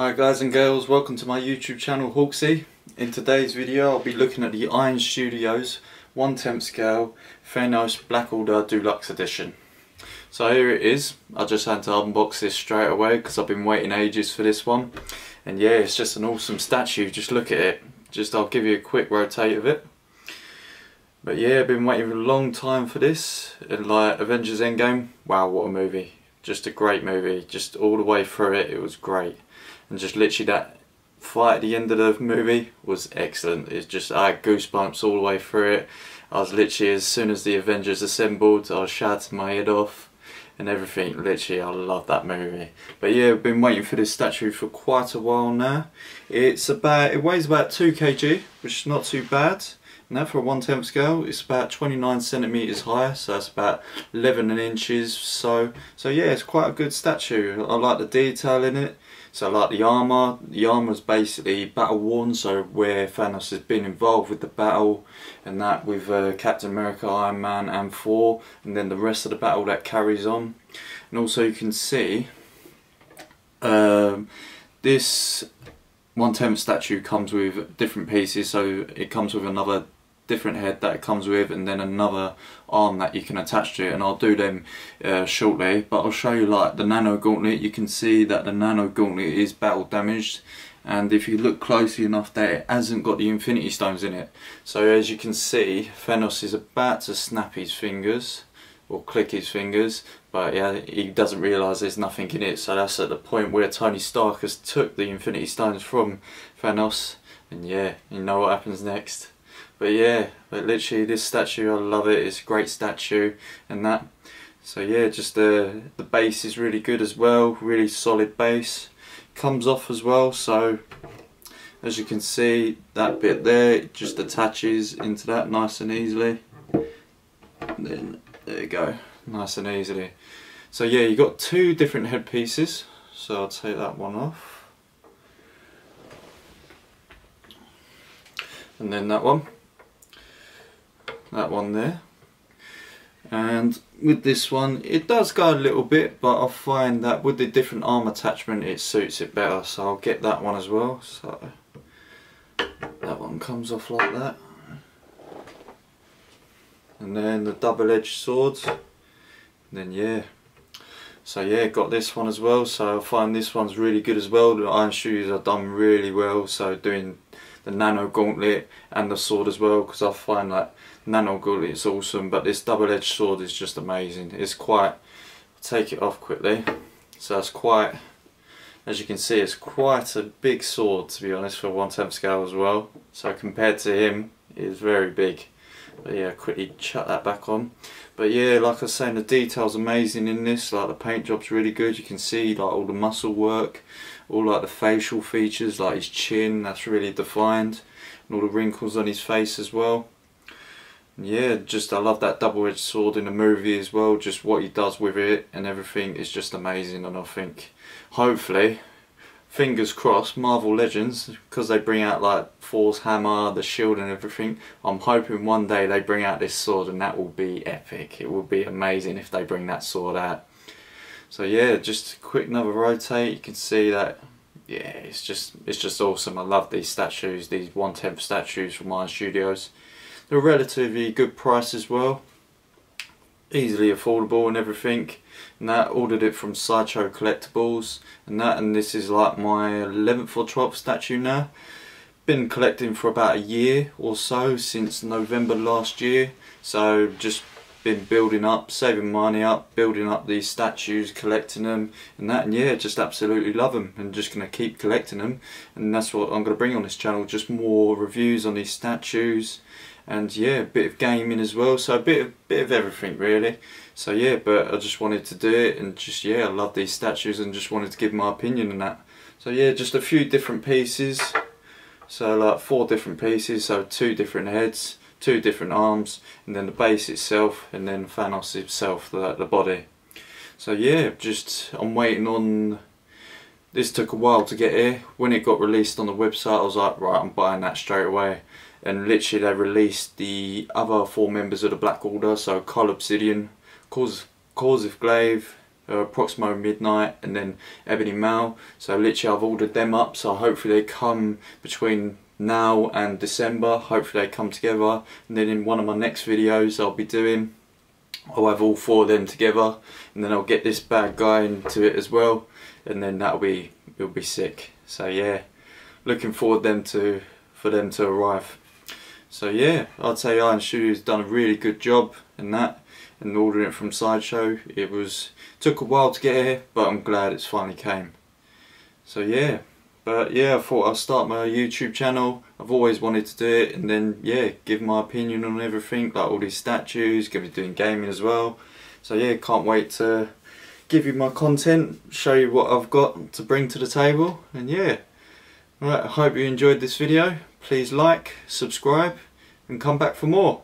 Hi guys and girls, welcome to my YouTube channel Hawkesy. In today's video I'll be looking at the Iron Studios 1 10th scale Thanos Black Order Deluxe Edition. So here it is, I just had to unbox this straight away because I've been waiting ages for this one. And yeah, it's just an awesome statue, just look at it. Just I'll give you a quick rotate of it. But yeah, I've been waiting a long time for this. And like Avengers Endgame, wow what a movie. Just a great movie, just all the way through it, it was great and just literally that fight at the end of the movie was excellent. It's just I had goosebumps all the way through it. I was literally as soon as the Avengers assembled, I was shouting my head off and everything. Literally, I love that movie. But yeah, I've been waiting for this statue for quite a while now. It's about it weighs about two kg, which is not too bad. Now for a 1 10th scale, it's about 29 centimeters high, so that's about 11 inches. So, so yeah, it's quite a good statue. I like the detail in it. So like the armour, the armour is basically battle worn, so where Thanos has been involved with the battle and that with uh, Captain America, Iron Man and Thor and then the rest of the battle that carries on. And also you can see um, this 1 10th statue comes with different pieces, so it comes with another different head that it comes with and then another arm that you can attach to it and I'll do them uh, shortly. But I'll show you like the nano gauntlet. You can see that the nano gauntlet is battle damaged and if you look closely enough that it hasn't got the infinity stones in it. So as you can see Thanos is about to snap his fingers or click his fingers but yeah he doesn't realise there's nothing in it. So that's at the point where Tony Stark has took the infinity stones from Thanos and yeah you know what happens next but yeah, but literally this statue, I love it. It's a great statue and that. So yeah, just the the base is really good as well. Really solid base. Comes off as well. So as you can see, that bit there just attaches into that nice and easily. And then there you go, nice and easily. So yeah, you've got two different headpieces. So I'll take that one off. And then that one. That one there. And with this one it does go a little bit but I find that with the different arm attachment it suits it better. So I'll get that one as well. So that one comes off like that. And then the double-edged swords. And then yeah. So yeah got this one as well. So I find this one's really good as well. The iron shoes are done really well. So doing the nano gauntlet and the sword as well because I find that nano gauntlet is awesome but this double-edged sword is just amazing. It's quite take it off quickly. So it's quite as you can see it's quite a big sword to be honest for 1 10th scale as well. So compared to him it's very big but yeah quickly shut that back on. But yeah like I was saying the details amazing in this. Like the paint job's really good. You can see like all the muscle work all like the facial features like his chin that's really defined and all the wrinkles on his face as well. Yeah just I love that double-edged sword in the movie as well. Just what he does with it and everything is just amazing and I think hopefully fingers crossed Marvel Legends because they bring out like Thor's hammer the shield and everything I'm hoping one day they bring out this sword and that will be epic. It will be amazing if they bring that sword out. So yeah just a quick another rotate you can see that yeah it's just it's just awesome. I love these statues these 1 10th statues from Iron Studios. They're relatively good price as well easily affordable and everything. And that ordered it from Sideshow Collectibles. And that and this is like my 11th or 12th statue now. Been collecting for about a year or so since November last year. So just been building up, saving money up, building up these statues, collecting them and that. And yeah just absolutely love them and just to keep collecting them and that's what I'm to bring on this channel just more reviews on these statues and yeah a bit of gaming as well. So a bit of, bit of everything really. So yeah but I just wanted to do it and just yeah I love these statues and just wanted to give my opinion on that. So yeah just a few different pieces. So like four different pieces. So two different heads two different arms and then the base itself and then Thanos itself the, the body. So yeah, just I'm waiting on, this took a while to get here. When it got released on the website I was like right I'm buying that straight away and literally they released the other four members of the Black Order, so Cull Obsidian, Cause, Corvus Glaive, uh, Proxima Midnight and then Ebony Maw. So literally I've ordered them up so hopefully they come between now and December. Hopefully they come together and then in one of my next videos I'll be doing I'll have all four of them together and then I'll get this bad guy into it as well and then that'll be it'll be sick. So yeah looking forward them to for them to arrive. So yeah I'd say Iron Studio's done a really good job in that and ordering it from Sideshow. It was took a while to get here but I'm glad it's finally came. So yeah but yeah, I thought I'll start my YouTube channel. I've always wanted to do it and then yeah, give my opinion on everything, like all these statues, gonna be doing gaming as well. So yeah, can't wait to give you my content, show you what I've got to bring to the table and yeah. Right, I hope you enjoyed this video. Please like, subscribe and come back for more.